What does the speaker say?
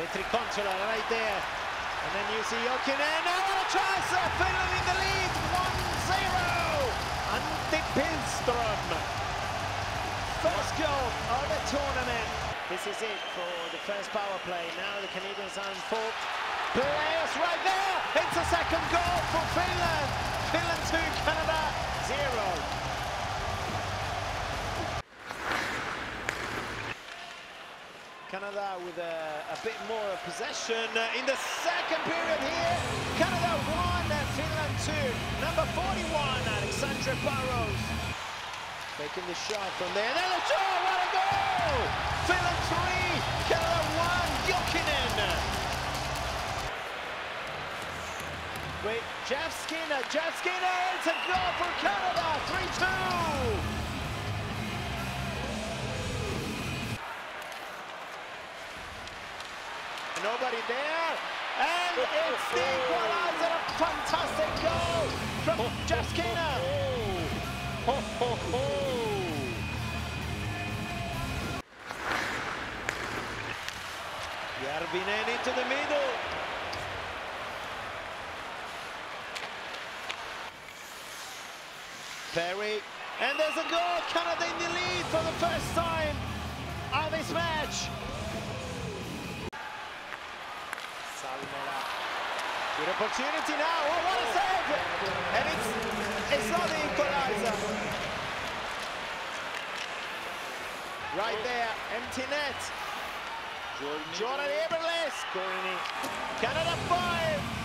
Petri Kontiola right there. And then you see Jokinen. Chance! Finland in the lead, 1-0. Antti Pihlström. First goal of the tournament. This is it for the first power play. Now the Canadians are in full players right there. It's a second goal for Finland. Finland 2, Canada 0. Canada with a, a, bit more of possession uh, in the second period here. Canada 1, uh, Finland 2. Number 41, Alexandre Barros. Taking the shot from there. There's a shot! What a goal! Finland 3, Canada 1, Jokinen. Wait, Jeff Skinner, uh, Jeff Skinner, it's a goal for Canada, Nobody there. And it's the equalizer. A fantastic goal from Jeff Skinner. Ho, ho, ho. Järvinen into the middle. Perry. And there's a goal. Canada in the lead for the first time of this match. Good opportunity now. Oh, what a save! And it's it's not the equalizer. Right there, empty net. Jordan Eberle scoring it. Canada 5, Finland 3.